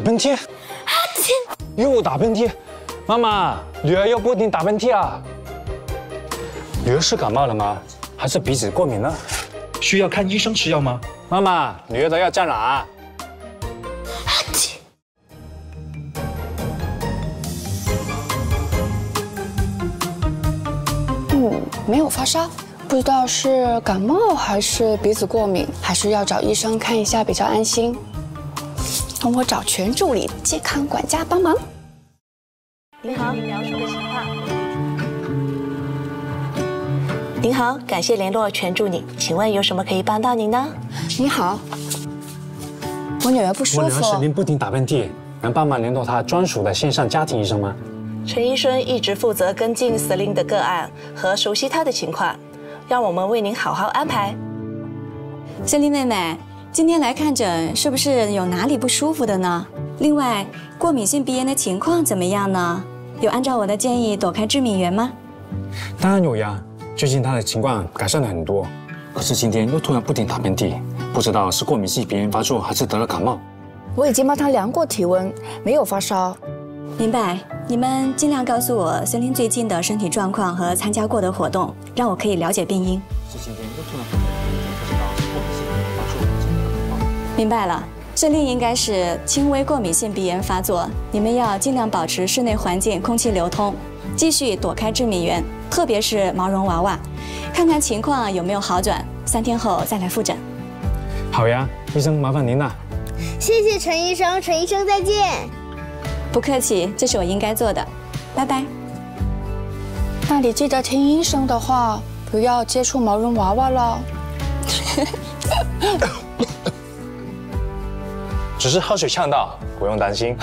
喷嚏，又打喷嚏，妈妈，女儿又不停打喷嚏啊！女儿是感冒了吗？还是鼻子过敏呢？需要看医生吃药吗？妈妈，女儿的药在哪？嗯，没有发烧，不知道是感冒还是鼻子过敏，还是要找医生看一下比较安心。等我找全助理、健康管家帮忙。您好，您描述的情况。您好，感谢联络全助理，请问有什么可以帮到您呢？您好，我女儿不舒服我女儿服，不不停打喷嚏，能帮忙联络她专属的线上家庭医生吗？陈医生一直负责跟进 Celine 的个案和熟悉她的情况，让我们为您好好安排。森林妹妹，今天来看诊是不是有哪里不舒服的呢？另外，过敏性鼻炎的情况怎么样呢？有按照我的建议躲开致敏源吗？当然有呀，最近他的情况改善了很多，可是今天又突然不停打喷嚏，不知道是过敏性鼻炎发作还是得了感冒。我已经帮他量过体温，没有发烧。明白。你们尽量告诉我森林最近的身体状况和参加过的活动，让我可以了解病因。是今天又突然明白了，森林应该是轻微过敏性鼻炎发作，你们要尽量保持室内环境空气流通，继续躲开致敏源，特别是毛绒娃娃，看看情况有没有好转，三天后再来复诊。好呀，医生麻烦您了。谢谢陈医生，陈医生再见。不客气，这是我应该做的，拜拜。那你记得听医生的话，不要接触毛绒娃娃了。只是喝水呛到，不用担心。